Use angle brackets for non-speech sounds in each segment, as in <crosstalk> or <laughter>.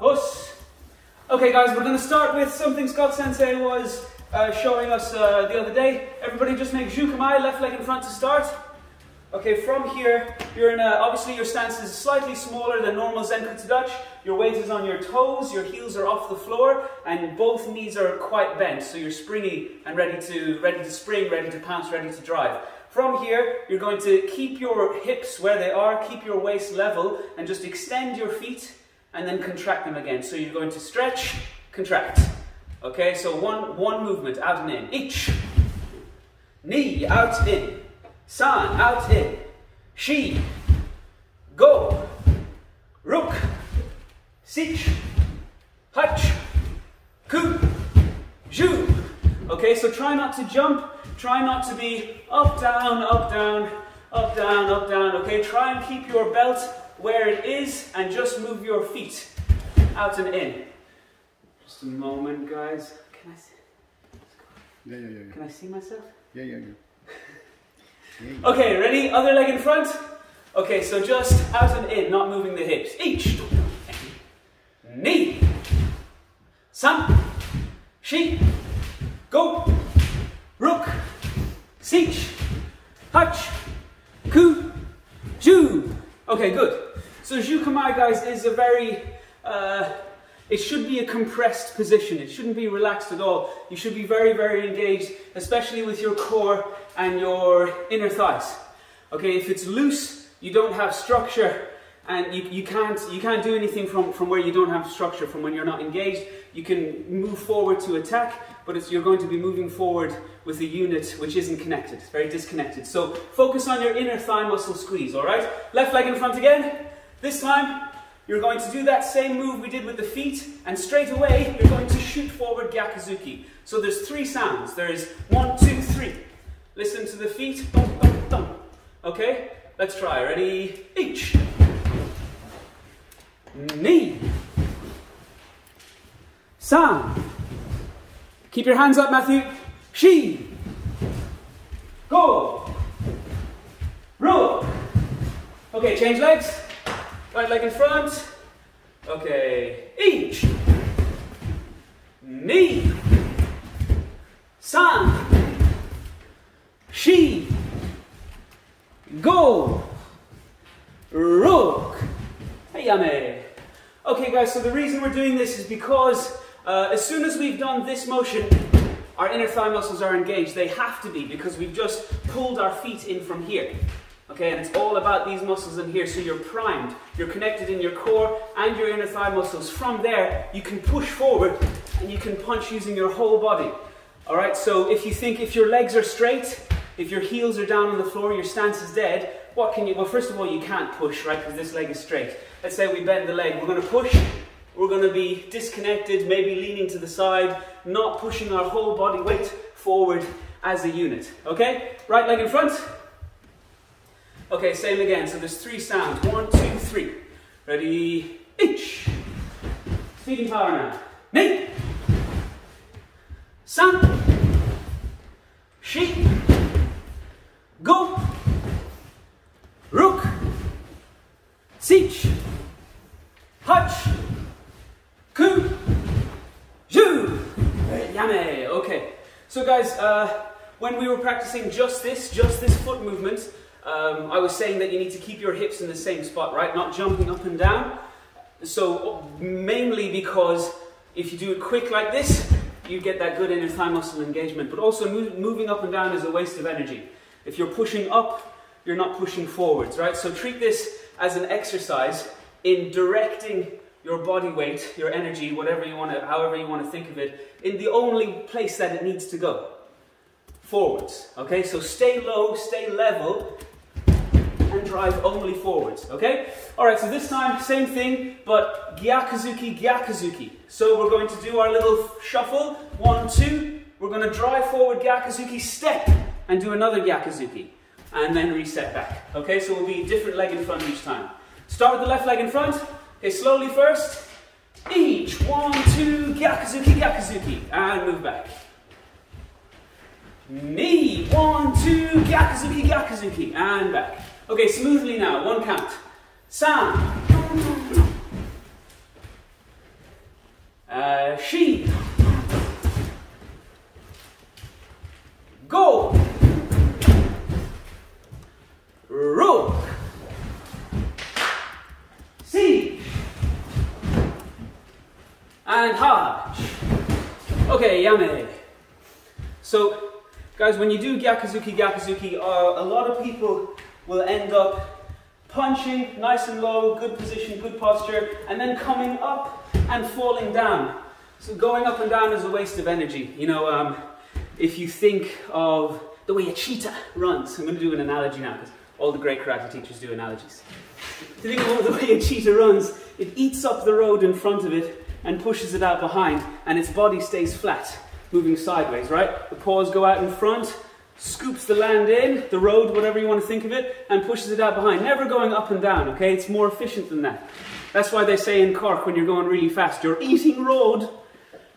us. Okay guys, we're going to start with something Scott Sensei was uh, showing us uh, the other day. Everybody just make Jukamai, left leg in front to start. Okay, from here, you're in a, obviously your stance is slightly smaller than normal Zenkutsu dachi. Your weight is on your toes, your heels are off the floor, and both knees are quite bent, so you're springy and ready to, ready to spring, ready to pounce, ready to drive. From here, you're going to keep your hips where they are, keep your waist level, and just extend your feet, and then contract them again. So you're going to stretch, contract. Okay, so one, one movement, out and in. Each. Knee, out, in. San, out, in. She, go. Rook, sich, hutch, ku, ju. Okay, so try not to jump, try not to be up, down, up, down, up, down, up, down. Okay, try and keep your belt where it is and just move your feet out and in. Just a moment, guys. Can I see? Yeah, yeah, yeah, yeah. Can I see myself? Yeah, yeah, yeah. <laughs> Okay, ready? Other leg in front. Okay, so just out and in, not moving the hips. Each. Knee. San. She. Go. Rook. Sich. Hutch. Ku. Ju. Okay, good. So Jukamai, guys, is a very, uh, it should be a compressed position. It shouldn't be relaxed at all. You should be very, very engaged, especially with your core and your inner thighs. Okay, if it's loose, you don't have structure, and you, you, can't, you can't do anything from, from where you don't have structure, from when you're not engaged. You can move forward to attack, but it's, you're going to be moving forward with a unit which isn't connected, very disconnected. So focus on your inner thigh muscle squeeze, all right? Left leg in front again. This time, you're going to do that same move we did with the feet, and straight away, you're going to shoot forward Gyakuzuki. So there's three sounds. There's one, two, three. Listen to the feet. Thump, thump, thump. Okay? Let's try. Ready? Each. Knee. San. Keep your hands up, Matthew. She. Go. Roll. Okay, change legs. Right leg in front. Okay, each. Knee. San. She. Go. Rook. Hayame. Okay guys, so the reason we're doing this is because uh, as soon as we've done this motion, our inner thigh muscles are engaged. They have to be because we've just pulled our feet in from here. Okay, and it's all about these muscles in here. So you're primed, you're connected in your core and your inner thigh muscles. From there, you can push forward and you can punch using your whole body. All right, so if you think if your legs are straight, if your heels are down on the floor, your stance is dead, what can you, well, first of all, you can't push, right, because this leg is straight. Let's say we bend the leg, we're going to push, we're going to be disconnected, maybe leaning to the side, not pushing our whole body weight forward as a unit. Okay, right leg in front. Okay, same again. So there's three sounds. One, two, three. Ready? Each. Speaking power now. Knee. San. Shi. Go. Rook. Sich. Hutch. Ku. Ju. Yame. Okay. So guys, uh, when we were practicing just this, just this foot movement, um, I was saying that you need to keep your hips in the same spot, right? Not jumping up and down. So mainly because if you do it quick like this, you get that good inner thigh muscle engagement. But also move, moving up and down is a waste of energy. If you're pushing up, you're not pushing forwards, right? So treat this as an exercise in directing your body weight, your energy, whatever you want to, however you want to think of it, in the only place that it needs to go. Forwards. Okay, so stay low, stay level, and drive only forwards, okay? All right, so this time, same thing, but gyakuzuki, gyakuzuki. So we're going to do our little shuffle, one, two, we're gonna drive forward gyakuzuki, step, and do another gyakuzuki, and then reset back, okay? So we'll be different leg in front each time. Start with the left leg in front, okay, slowly first, each, one, two, gyakuzuki, gyakuzuki, and move back. Knee, one, two, gyakuzuki, gyakuzuki, and back. Okay, smoothly now, one count. San. Uh, she. Go. Rook. Siege. And Hajj. Okay, Yame. So, guys, when you do Gyakuzuki Gyakuzuki, uh, a lot of people will end up punching nice and low, good position, good posture, and then coming up and falling down. So going up and down is a waste of energy. You know, um, if you think of the way a cheetah runs, I'm going to do an analogy now because all the great karate teachers do analogies. If you think of the way a cheetah runs, it eats up the road in front of it and pushes it out behind, and its body stays flat, moving sideways, right? The paws go out in front, scoops the land in, the road, whatever you want to think of it, and pushes it out behind. Never going up and down, okay? It's more efficient than that. That's why they say in Cork when you're going really fast, you're eating road.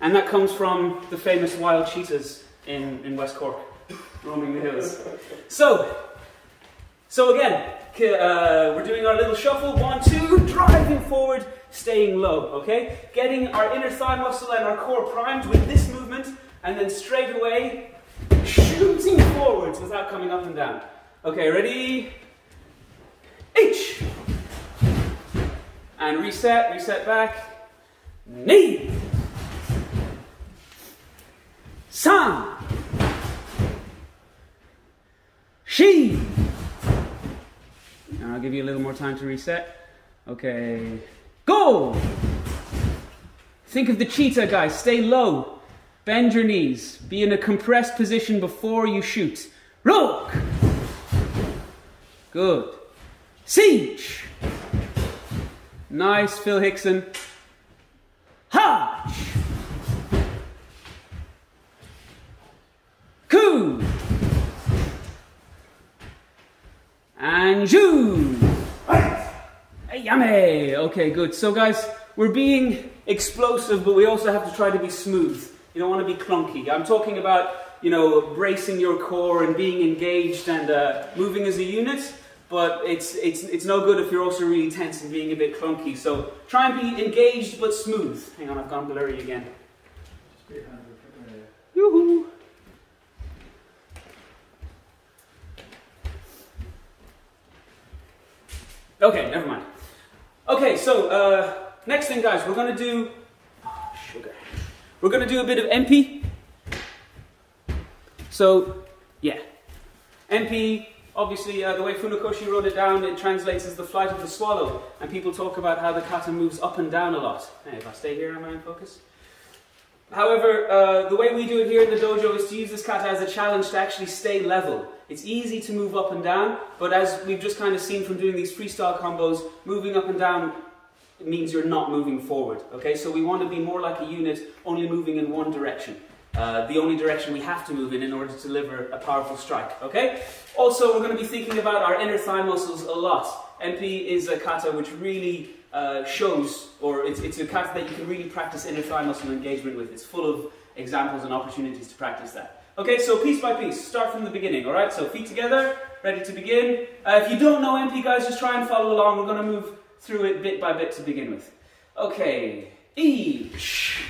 And that comes from the famous wild cheetahs in, in West Cork, roaming the hills. So, so again, uh, we're doing our little shuffle. One, two, driving forward, staying low, okay? Getting our inner thigh muscle and our core primed with this movement, and then straight away, shooting forwards without coming up and down. Okay, ready? H. And reset, reset back. Knee. San. She. And I'll give you a little more time to reset. Okay. Go! Think of the cheetah, guys. Stay low. Bend your knees. Be in a compressed position before you shoot. Rook! Good. Siege! Nice, Phil Hickson. Hajj! Coup! And Ju! Yummy! Okay, good. So, guys, we're being explosive, but we also have to try to be smooth. You don't want to be clunky. I'm talking about, you know, bracing your core and being engaged and uh, moving as a unit, but it's, it's, it's no good if you're also really tense and being a bit clunky. So try and be engaged but smooth. Hang on, I've gone blurry again. Yoo-hoo! Okay, never mind. Okay, so uh, next thing, guys, we're to do... Sugar. We're to do a bit of Empi. So, yeah. Empi. obviously, uh, the way Funakoshi wrote it down, it translates as the flight of the swallow. And people talk about how the kata moves up and down a lot. Hey, if I stay here, am I in focus? However, uh, the way we do it here in the dojo is to use this kata as a challenge to actually stay level. It's easy to move up and down, but as we've just kind of seen from doing these freestyle combos, moving up and down means you're not moving forward. Okay, so we want to be more like a unit, only moving in one direction. Uh, the only direction we have to move in in order to deliver a powerful strike. Okay. Also, we're going to be thinking about our inner thigh muscles a lot. Empi is a kata which really uh, shows, or it's, it's a kata that you can really practice inner thigh muscle engagement with. It's full of examples and opportunities to practice that. Okay, so piece by piece, start from the beginning, alright? So feet together, ready to begin. Uh, if you don't know Empi, guys, just try and follow along. We're to move through it bit by bit to begin with. Okay, E, sh,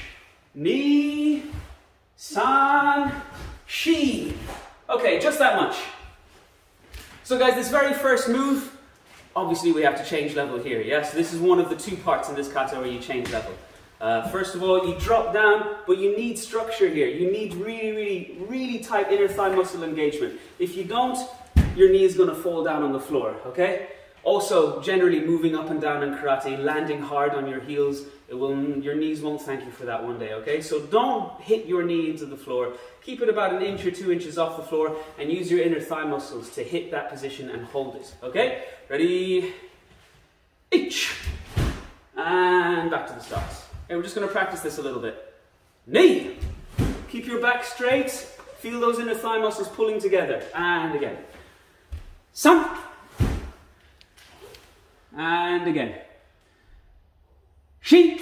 ni, san, shi. Okay, just that much. So guys, this very first move, obviously we have to change level here, yes? This is one of the two parts in this kata where you change level. Uh, first of all, you drop down, but you need structure here. You need really, really, really tight inner thigh muscle engagement. If you don't, your knee is going to fall down on the floor, okay? Also, generally moving up and down in karate, landing hard on your heels, it will, your knees won't thank you for that one day, okay? So don't hit your knee into the floor. Keep it about an inch or two inches off the floor and use your inner thigh muscles to hit that position and hold it, okay? Ready? Each. And back to the start. Okay, we're just going to practice this a little bit. Knee. Keep your back straight. Feel those inner thigh muscles pulling together. And again. Some. And again. She.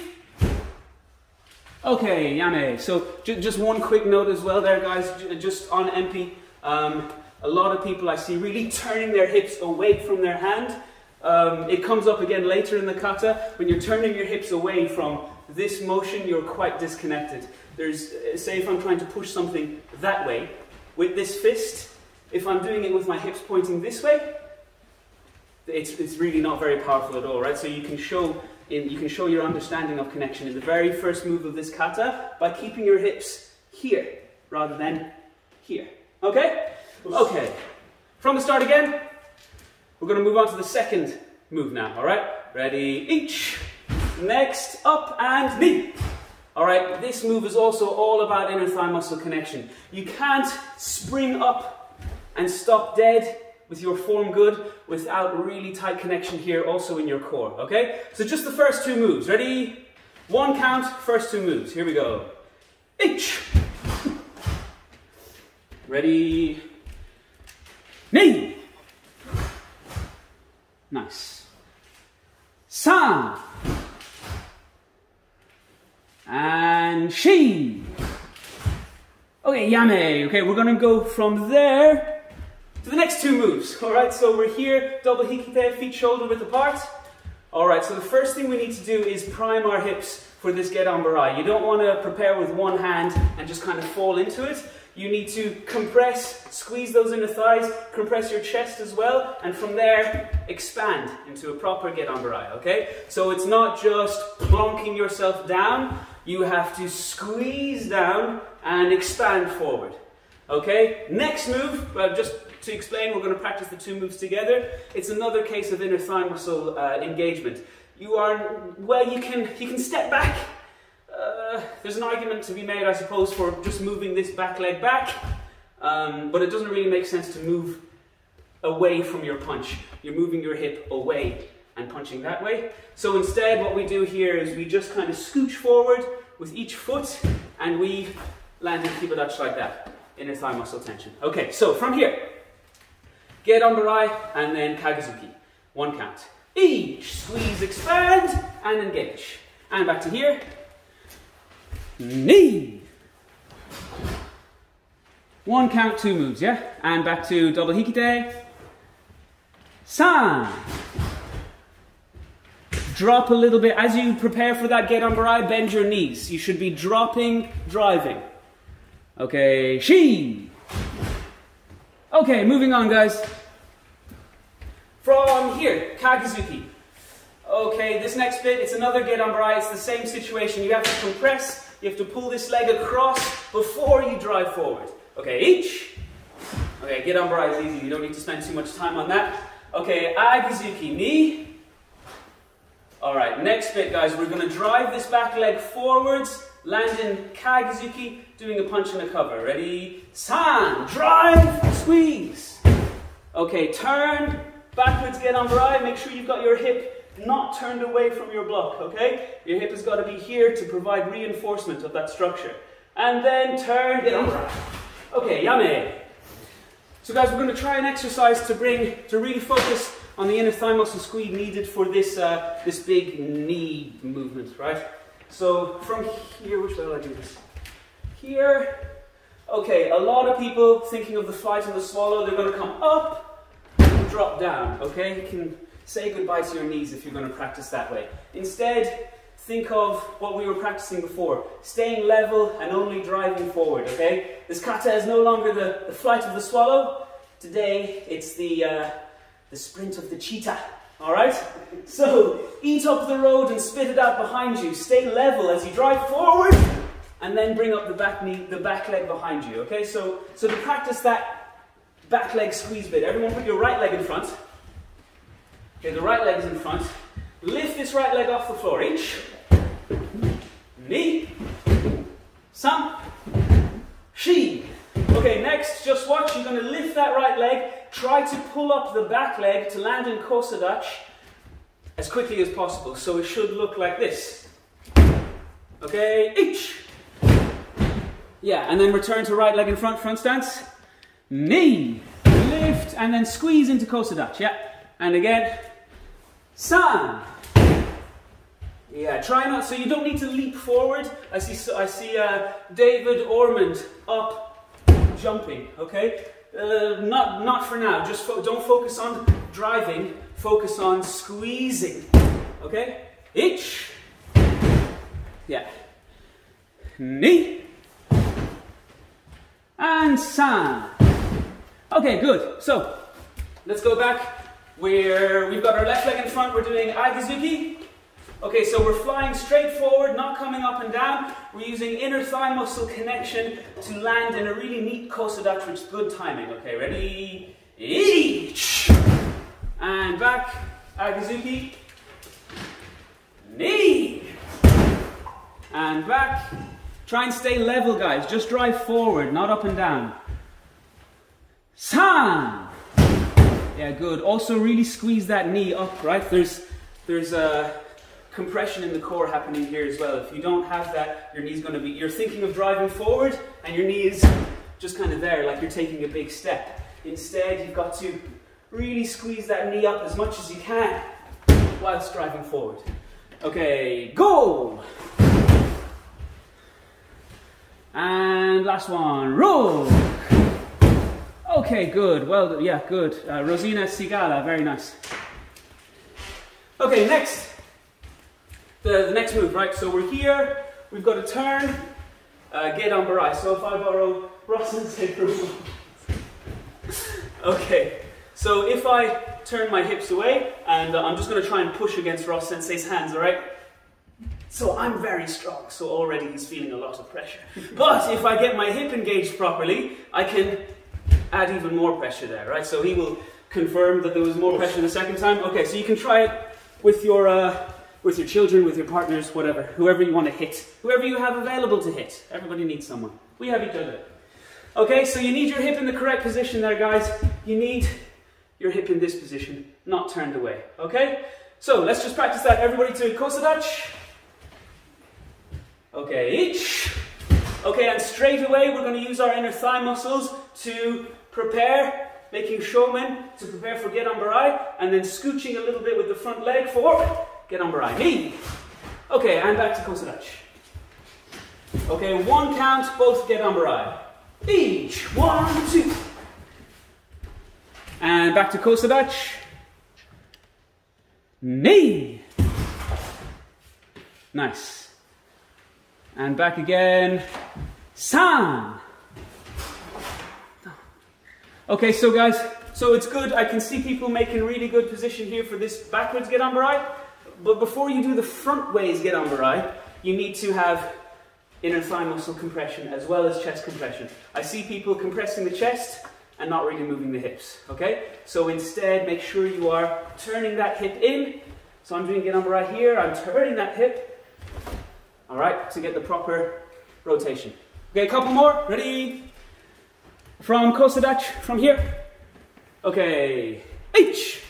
Okay, Yame. So ju just one quick note as well there, guys. Just on Empi. Um, a lot of people I see really turning their hips away from their hand. Um, it comes up again later in the kata. When you're turning your hips away from this motion, you're quite disconnected. There's, say, if I'm trying to push something that way with this fist, if I'm doing it with my hips pointing this way, it's, it's really not very powerful at all, right? So you can show in, you can show your understanding of connection in the very first move of this kata by keeping your hips here rather than here. Okay? Okay. From the start again, we're going to move on to the second move now, all right? Ready, each. Next, up and knee. All right, this move is also all about inner thigh muscle connection. You can't spring up and stop dead with your form good without really tight connection here also in your core, okay? So just the first two moves. Ready? One count, first two moves. Here we go. Each. Ready? Knee. Nice. San. And she. Okay, yame. Okay, we're gonna go from there to the next two moves. All right, so we're here, double hikite, feet shoulder width apart. All right, so the first thing we need to do is prime our hips for this Gedan Barai. You don't want to prepare with one hand and just kind of fall into it. You need to compress, squeeze those inner thighs, compress your chest as well, and from there, expand into a proper Gedan Barai, okay? So it's not just plonking yourself down, you have to squeeze down and expand forward, okay? Next move, well, just to explain, we're going to practice the two moves together. It's another case of inner thigh muscle uh, engagement. You are, well, you can, you can step back uh, there's an argument to be made, I suppose, for just moving this back leg back, um, but it doesn't really make sense to move away from your punch. You're moving your hip away and punching that way. So instead, what we do here is we just kind of scooch forward with each foot and we land in Kibadachi like that. Inner thigh muscle tension. Okay, so from here, Gedan Barai and then Kagizuki. One count. Each squeeze, expand, and engage. And back to here knee. One count, two moves, yeah? And back to double hikite. San. Drop a little bit. As you prepare for that Gedan Barai, bend your knees. You should be dropping, driving. Okay, she. Okay, moving on, guys. From here, Kagizuki. Okay, this next bit, it's another Gedan Barai. It's the same situation. You have to compress you have to pull this leg across before you drive forward. Okay, each. Okay, Gedan Barai is easy. You don't need to spend too much time on that. Okay, Agezuki, knee. All right, next bit, guys. We're going to drive this back leg forwards, land in Kagazuki, doing a punch and a cover. Ready? San, drive, squeeze. Okay, turn, backwards, gedan Barai. Make sure you've got your hip not turned away from your block, okay? Your hip has got to be here to provide reinforcement of that structure. And then turn it on. Okay, yame. So guys, we're going to try an exercise to bring, to really focus on the inner thigh muscle squeeze needed for this, uh, this big knee movement, right? So from here, which way will I do this? Here. Okay, a lot of people thinking of the flight and the swallow, they're going to come up and drop down, okay? You can say goodbye to your knees if you're going to practice that way. Instead, think of what we were practicing before, staying level and only driving forward, okay? This kata is no longer the, the flight of the swallow. Today, it's the, uh, the sprint of the cheetah, all right? So, eat up the road and spit it out behind you. Stay level as you drive forward and then bring up the back knee, the back leg behind you, okay? So, so to practice that back leg squeeze bit, everyone put your right leg in front. Okay, the right leg is in front. Lift this right leg off the floor. Inch. Knee. Some. She. Okay, next, just watch. You're going to lift that right leg. Try to pull up the back leg to land in Kosadachi as quickly as possible. So it should look like this. Okay, each. Yeah, and then return to right leg in front, front stance. Knee. Lift, and then squeeze into Kosadachi. Yeah. And again, San. Yeah, try not, so you don't need to leap forward. I see, I see uh, David Ormond up, jumping, okay? Uh, not, not for now, just fo don't focus on driving, focus on squeezing. Okay? Ich. Yeah. Knee. And san. Okay, good. So, let's go back where we've got our left leg in front. We're doing Aikizuki. Okay, so we're flying straight forward, not coming up and down. We're using inner thigh muscle connection to land in a really neat kosodachi, which is good timing. Okay, ready? Each. And back, Aikizuki. Knee. And back. Try and stay level, guys. Just drive forward, not up and down. San. Yeah, good. Also, really squeeze that knee up, right? There's, there's a compression in the core happening here as well. If you don't have that, your knee's going to be. You're thinking of driving forward, and your knee is just kind of there, like you're taking a big step. Instead, you've got to really squeeze that knee up as much as you can whilst driving forward. Okay, go! And last one, roll! Okay, good. Well, yeah, good. Uh, Rosina Sigala, very nice. Okay, next. The, the, next move, right? So we're here, we've got to turn, uh, gedan barai. So if I borrow Ross's <laughs> hip Okay, so if I turn my hips away, and uh, I'm just going to try and push against Ross Sensei's hands, alright? So I'm very strong, so already he's feeling a lot of pressure. <laughs> But if I get my hip engaged properly, I can add even more pressure there, right? So he will confirm that there was more pressure the second time. Okay, so you can try it with your, uh, with your children, with your partners, whatever, whoever you want to hit, whoever you have available to hit. Everybody needs someone. We have each other. Okay, so you need your hip in the correct position there, guys. You need your hip in this position, not turned away. Okay? So let's just practice that. Everybody to kosodachi. Okay, each. Okay, and straight away we're going to use our inner thigh muscles to prepare, making shomen to prepare for gedan barai, and then scooching a little bit with the front leg for gedan barai. Knee. Okay, and back to kosodachi. Okay, one count, both gedan barai. Each. One, two. And back to kosodachi. Knee. Nice. And back again. San. Okay, so guys, so it's good. I can see people making really good position here for this backwards gedan barai. But before you do the front ways gedan barai, you need to have inner thigh muscle compression as well as chest compression. I see people compressing the chest and not really moving the hips, okay? So instead, make sure you are turning that hip in. So I'm doing gedan barai here, I'm turning that hip all right, to get the proper rotation. Okay, a couple more. Ready? From Kosodachi, from here. Okay, H.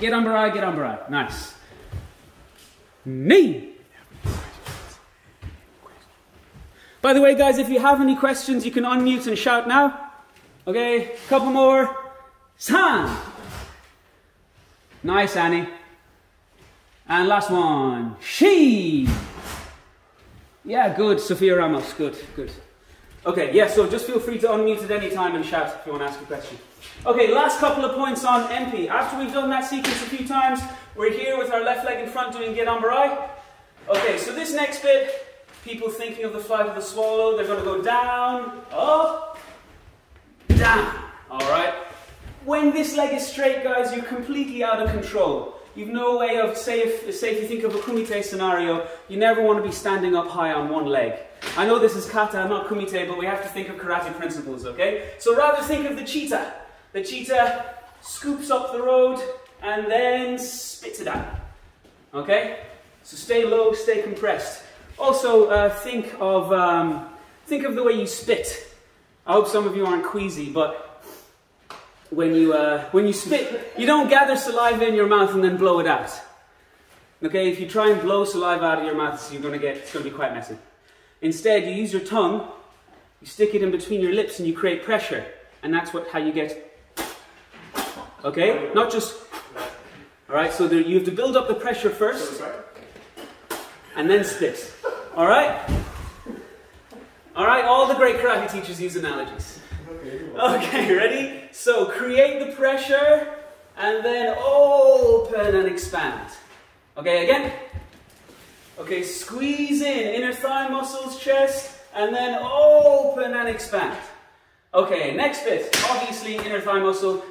Gedan barai, gedan barai. Nice. Knee. By the way, guys, if you have any questions, you can unmute and shout now. Okay, couple more. San. Nice, Annie. And last one. She. Yeah, good. Sophia Ramos. Good, good. Okay, yeah, so just feel free to unmute at any time and shout if you want to ask a question. Okay, last couple of points on Empi. After we've done that sequence a few times, we're here with our left leg in front doing Gedan Barai. Okay, so this next bit, people thinking of the flight of the swallow, they're going to go down, up, down. Alright? When this leg is straight, guys, you're completely out of control. You've no way of, say if, say if you think of a kumite scenario, you never want to be standing up high on one leg. I know this is kata, not kumite, but we have to think of karate principles, okay? So rather think of the cheetah. The cheetah scoops up the road and then spits it out, okay? So stay low, stay compressed. Also, uh, think of um, think of the way you spit. I hope some of you aren't queasy, but when you, uh, when you spit, you don't gather saliva in your mouth and then blow it out. Okay, if you try and blow saliva out of your mouth, you're gonna get, it's to be quite messy. Instead, you use your tongue, you stick it in between your lips and you create pressure. And that's what, how you get, okay? Not just, all right, so there, you have to build up the pressure first and then spit. All right? All right, all the great karate teachers use analogies. Okay, ready? So create the pressure and then open and expand. Okay, again. Okay, squeeze in, inner thigh muscles, chest, and then open and expand. Okay, next bit, obviously inner thigh muscle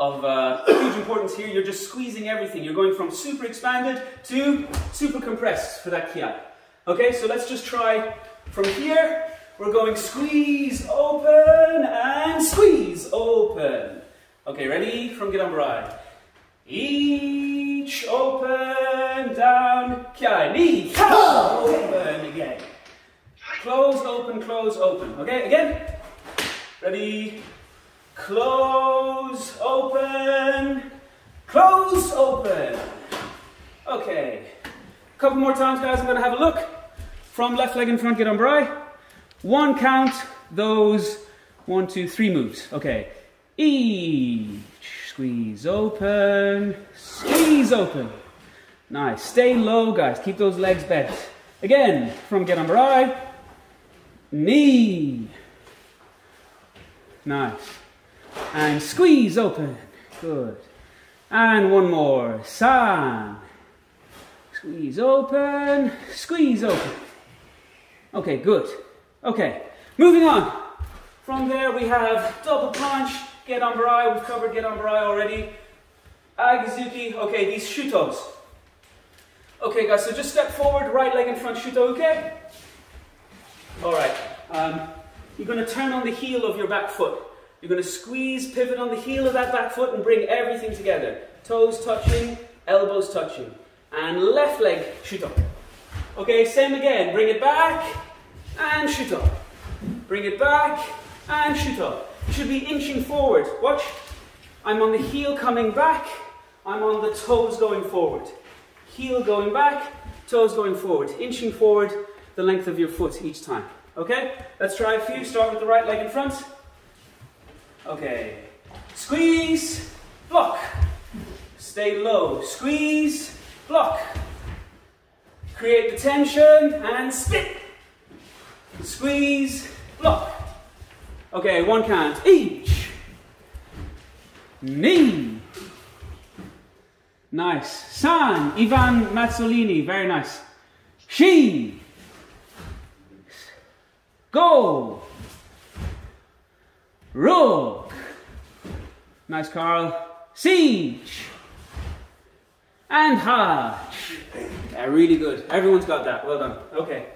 of uh, <coughs> huge importance here. You're just squeezing everything. You're going from super expanded to super compressed for that kiai. Okay, so let's just try from here. We're going squeeze, open, and squeeze, open. Okay, ready? From Gedanbarai. Each open, down, kiai, knee, open again. Close, open, close, open. Okay, again. Ready? Close, open, close, open. Okay. A couple more times, guys. I'm going to have a look. From left leg in front, Gedanbarai. One count, those one, two, three moves. Okay. Each. Squeeze open, squeeze open. Nice. Stay low, guys. Keep those legs bent. Again, from Gedanbarai. Knee. Nice. And squeeze open. Good. And one more. San. Squeeze open. Squeeze open. Okay, good. Okay, moving on. From there we have double punch, Gedanbarai. We've covered Gedanbarai already. Agezuki. Okay, these shutos. Okay, guys, so just step forward, right leg in front, shuto, okay? All right. Um, you're going to turn on the heel of your back foot. You're going to squeeze, pivot on the heel of that back foot and bring everything together. Toes touching, elbows touching. And left leg, shuto. Okay, same again. Bring it back and shuto. Bring it back and shuto. Should be inching forward. Watch. I'm on the heel coming back. I'm on the toes going forward. Heel going back, toes going forward. Inching forward the length of your foot each time. Okay? Let's try a few. Start with the right leg in front. Okay. Squeeze, block. Stay low. Squeeze, block. Create the tension and spit. Squeeze, block. Okay, one count. Each. Knee. Nice. San, Ivan Mazzolini, very nice. She. Go. Rook. Nice, Carl. Siege. And Hatch. Yeah, really good. Everyone's got that. Well done. Okay.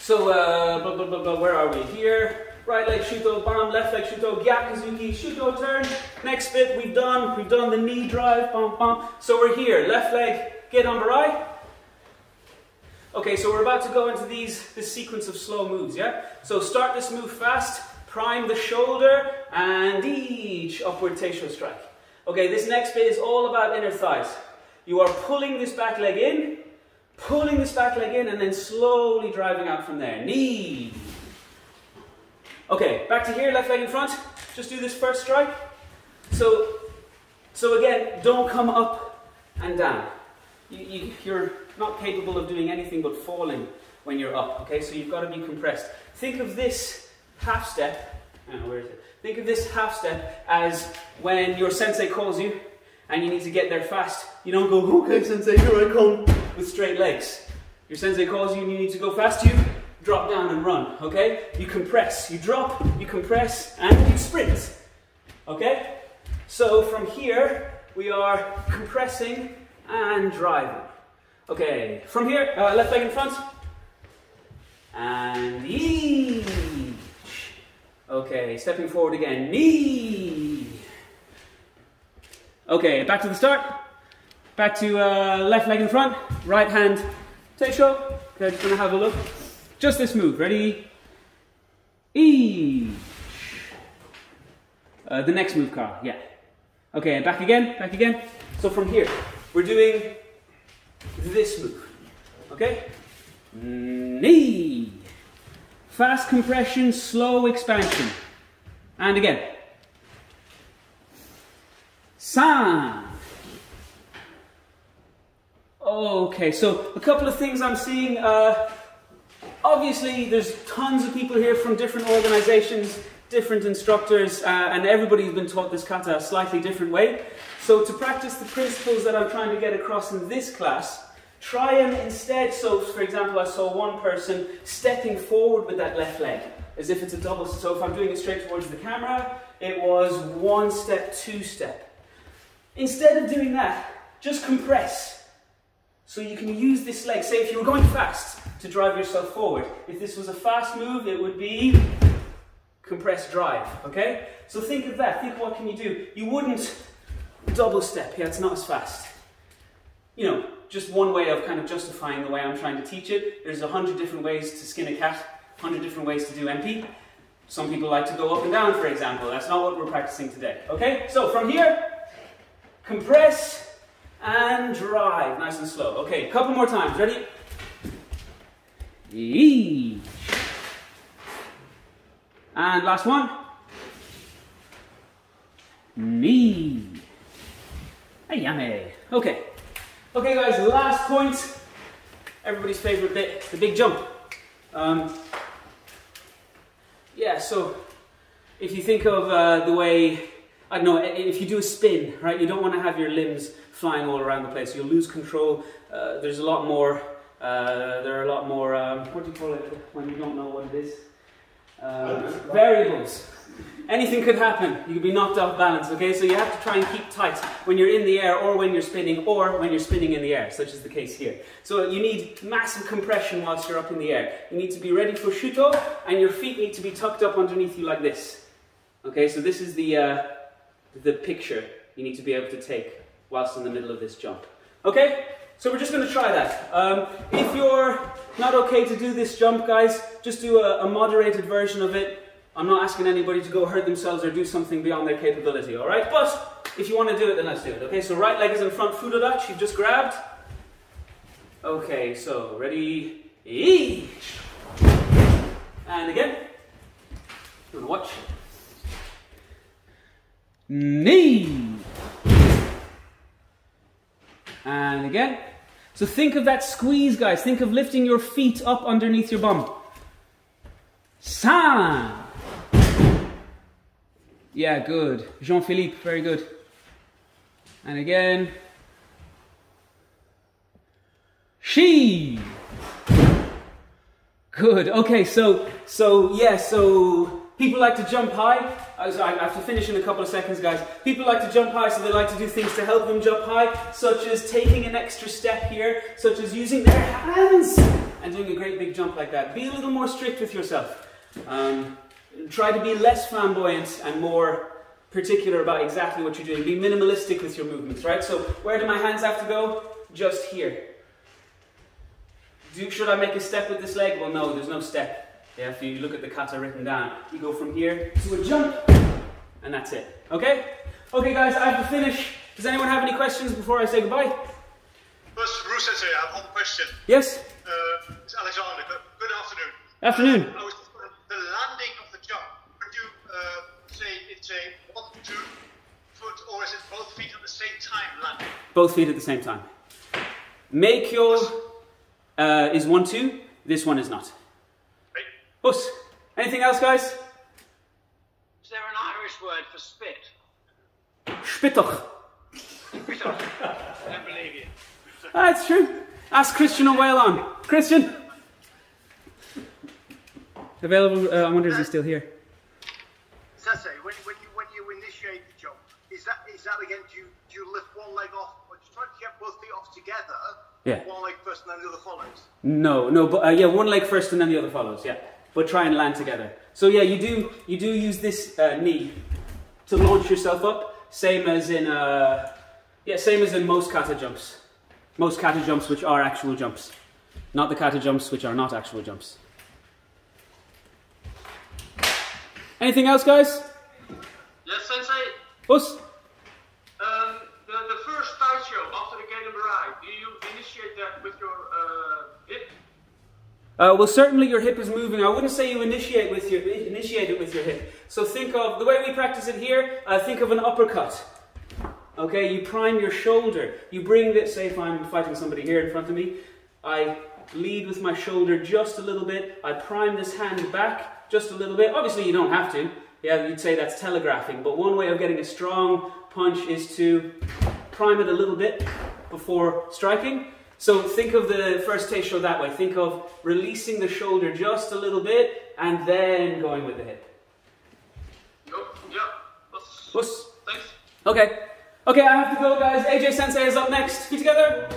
So, uh, blah, blah, blah, blah. where are we? Here. Right leg shuto, bam, left leg shuto, gyakuzuki, shuto turn. Next bit we've done, we've done the knee drive, bam, bam. So we're here, left leg, Gedanbarai. Okay, so we're about to go into these, this sequence of slow moves, yeah? So start this move fast, prime the shoulder, and each upward teisho strike. Okay, this next bit is all about inner thighs. You are pulling this back leg in, pulling this back leg in, and then slowly driving out from there. Knee, Okay, back to here, left leg in front. Just do this first strike. So, so again, don't come up and down. You, you, are not capable of doing anything but falling when you're up, okay? So you've got to be compressed. Think of this half step, where is it? Think of this half step as when your sensei calls you and you need to get there fast. You don't go, okay, sensei, here I come, with straight legs. Your sensei calls you and you need to go fast, to you drop down and run, okay? You compress, you drop, you compress, and you sprint, okay? So from here, we are compressing and driving. Okay, from here, uh, left leg in front, and each. Okay, stepping forward again, knee. Okay, back to the start. Back to uh, left leg in front, right hand, teisho. Okay, just gonna have a look. Just this move. Ready? E. Uh, the next move, Carl. Yeah. Okay, back again, back again. So from here, we're doing this move. Okay? Knee. Fast compression, slow expansion. And again. San. Okay, so a couple of things I'm seeing. Uh, obviously, there's tons of people here from different organizations. different instructors, uh, and everybody's been taught this kata a slightly different way. So to practice the principles that I'm trying to get across in this class, try and instead, so for example, I saw one person stepping forward with that left leg, as if it's a double. So if I'm doing it straight towards the camera, it was one step, two step. Instead of doing that, just compress. So you can use this leg. Say if you were going fast to drive yourself forward. If this was a fast move, it would be compress drive, okay? So think of that. Think what can you do? You wouldn't double step. Yeah, it's not as fast. You know, just one way of kind of justifying the way I'm trying to teach it. There's a hundred different ways to skin a cat, hundred different ways to do Empi. Some people like to go up and down, for example. That's not what we're practicing today. Okay? So from here, compress and drive. Nice and slow. Okay, a couple more times. Ready? And last one. Knee. Ayame. Okay. Okay, guys, last point. Everybody's favorite bit, the big jump. Um, yeah, so if you think of uh, the way, I don't know, if you do a spin, right, you don't want to have your limbs flying all around the place. You'll lose control. Uh, there's a lot more, uh, there are a lot more, um, what do you call it when you don't know what it is? Uh, variables. Anything could happen. You could be knocked off balance, okay? So you have to try and keep tight when you're in the air or when you're spinning or when you're spinning in the air, such is the case here. So you need massive compression whilst you're up in the air. You need to be ready for shuto and your feet need to be tucked up underneath you like this. Okay, so this is the, uh, the picture you need to be able to take whilst in the middle of this jump. Okay? So we're just going to try that. Um, if you're not okay to do this jump, guys, just do a, a moderated version of it. I'm not asking anybody to go hurt themselves or do something beyond their capability, all right? But if you want to do it, then let's do it. Okay, so right leg is in front, Fudodachi, you've just grabbed. Okay, so ready. And again. You want to watch? Knee. And again. So think of that squeeze, guys. Think of lifting your feet up underneath your bum. San. Yeah, good. Jean-Philippe, very good. And again. She. Good. Okay, so so yeah, so people like to jump high. I have to finish in a couple of seconds, guys. People like to jump high, so they like to do things to help them jump high, such as taking an extra step here, such as using their hands and doing a great big jump like that. Be a little more strict with yourself. Um, try to be less flamboyant and more particular about exactly what you're doing. Be minimalistic with your movements, right? So where do my hands have to go? Just here. Do, should I make a step with this leg? Well, no, there's no step. Yeah, if you look at the kata written down, you go from here to a jump, and that's it. Okay? Okay, guys, I have to finish. Does anyone have any questions before I say goodbye? First, Bruce, I have one question. Yes? Uh, it's Alexander. Good, good afternoon. Afternoon. Uh, was the landing of the jump. Could you uh, say it's a one, two foot, or is it both feet at the same time landing? Both feet at the same time. Make your uh, is one two. This one is not. Right? Us. Anything else, guys? Is there an Irish word for spit? Spittoch. I don't believe you. That's true. Ask Christian O'Whale on. Christian. Available. Uh, I wonder is he still here? Sase, when, when you when you initiate the jump, is that is that again? Do you do you lift one leg off, or do you try to get both feet off together? Yeah. One leg first, and then the other follows. No, no, but uh, yeah, one leg first and then the other follows. Yeah, but try and land together. So yeah, you do you do use this uh, knee to launch yourself up, same as in uh, yeah, same as in most kata jumps. Most kata jumps, which are actual jumps, not the kata jumps, which are not actual jumps. Anything else, guys? Yes, Sensei. Us? Um, the, the first teisho after the Gedan Barai, do you initiate that with your uh, hip? Uh, well, certainly your hip is moving. I wouldn't say you initiate with your initiate it with your hip. So think of the way we practice it here. Uh, think of an uppercut. Okay, you prime your shoulder. You bring this. Say if I'm fighting somebody here in front of me, I lead with my shoulder just a little bit. I prime this hand back just a little bit. Obviously, you don't have to. yeah, you'd say that's telegraphing. But one way of getting a strong punch is to prime it a little bit before striking. So think of the first teisho that way. Think of releasing the shoulder just a little bit and then going with the hip. Yeah. Thanks. Okay. Okay, I have to go, guys. AJ Sensei is up next. Be together.